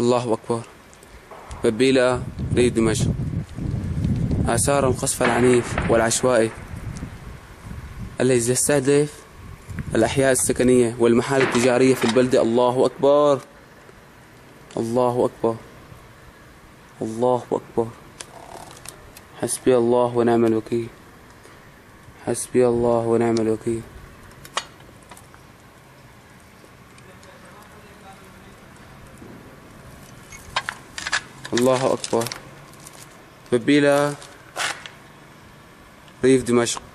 الله أكبر. ببيلة ريف دمشق. آثار القصف العنيف والعشوائي. الذي يستهدف الأحياء السكنية والمحال التجارية في البلدة الله أكبر. الله أكبر. الله أكبر. حسبي الله ونعم الوكيل. حسبي الله ونعم الوكيل. الله أكبر. ببيلة ريف دمشق.